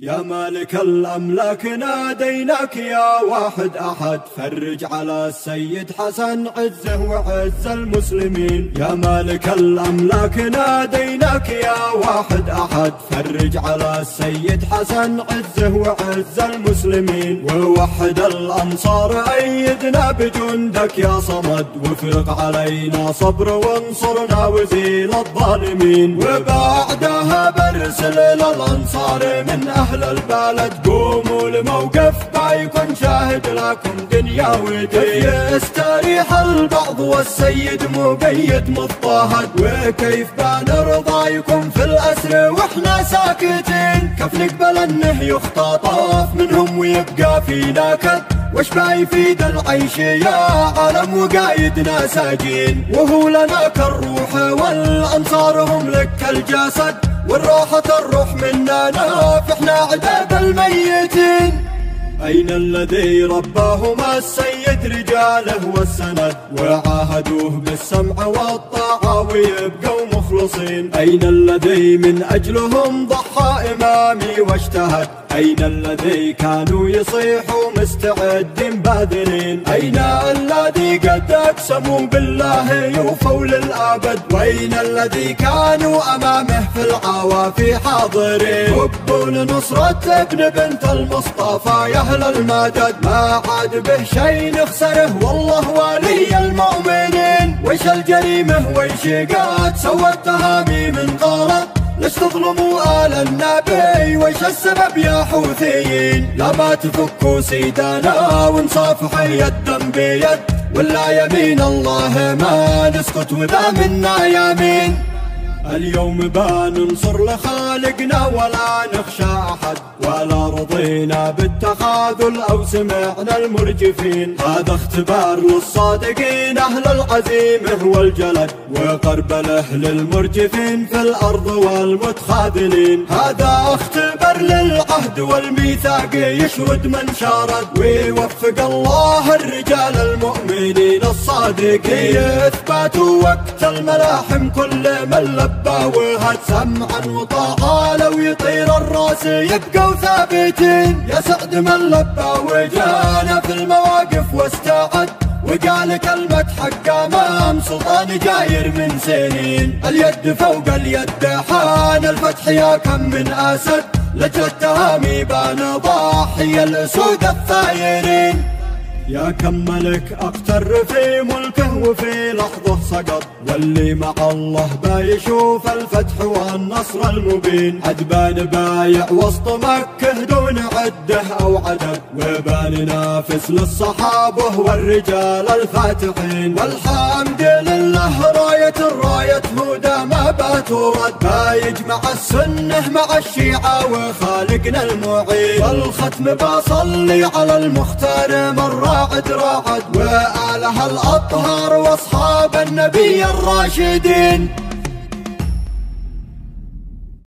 يا مالك الأملاك ناديناك يا واحد أحد. فرج على السيد حسن عزه وعز المسلمين. يا مالك الأملاك ناديناك يا واحد أحد. فرج على السيد حسن عزه وعز المسلمين. ووحد الأنصار أيدنا بجندك يا صمد. وفرق علينا صبر وانصرنا وزيل الظالمين. وبعدها برسل للأنصار من أهل أهل البلد قوموا الموقف بايكون شاهد لكم دنيا ودين. يستريح البعض والسيد مقيد مضطهد. وكيف بنرضايكم في الأسر وإحنا ساكتين؟ كيف نقبل انه يختطف منهم ويبقى في نكد وش بيفيد العيش يا عالم وقايدنا ساجين. وهو لنا كالروح والأنصار هم لك الجسد. والروحة الروح منا نافحنا عداد الميتين. أين الذي رباهم السيد؟ رجاله والسند وعاهدوه بالسمع والطاعة ويبقوا مخلصين. أين الذي من أجلهم ضحى إمامي واجتهد؟ أين الذي كانوا يصيحوا مستعدين باذلين أين الذي قد أقسموا بالله يوفوا للأبد؟ وأين الذي كانوا أمامه في العوافي حاضرين؟ حبون نصرة ابن بنت المصطفى يا أهل المدد ما عاد به شي نخسره والله ولي المؤمنين. وش الجريمة؟ وش قد سوت تهامي من غلط ليش تظلموا آل النبي؟ وش السبب يا حوثيين؟ لا ما تفكوا سيدنا ونصافح يدا بيد. ولا يمين الله ما نسكت وذا منا يمين اليوم بننصر لخالقنا ولا نخشى أحد ولا رضينا بالتخاذل أو سمعنا المرجفين. هذا اختبار للصادقين أهل العزيمة والجلد وقرب الأهل المرجفين في الأرض والمتخاذلين. هذا اختبار للعهد والميثاق يشهد من شارد. ويوفق الله الرجال المؤمنين الصادقين. إثبات وقت الملاحم كل من لبى وهد سمعا وطاعة. لو يطير الرأس يبقوا ثابتين يا سعد من لبى وجانا في المواقف واستعد. وقال كلمة حق امام سلطان جاير من سنين. اليد فوق اليد حان الفتح يا كم من أسد. لجل التهامي بان ضاحي الأسود الثايرين. يا كم ملك اقتر في ملكه وفي لحظة سقط واللي مع الله بايشوف الفتح والنصر المبين. عدبان بايع وسط مكة دون عده أو عدد وبان نافس للصحابة والرجال الفاتحين. والحمد لله الراية هدى ما باتورد بايج مع الشيعة وخالقنا المعين. والختم بصلي على المختار مرة راعد راعد وآلها الأطهار وأصحاب النبي الراشدين.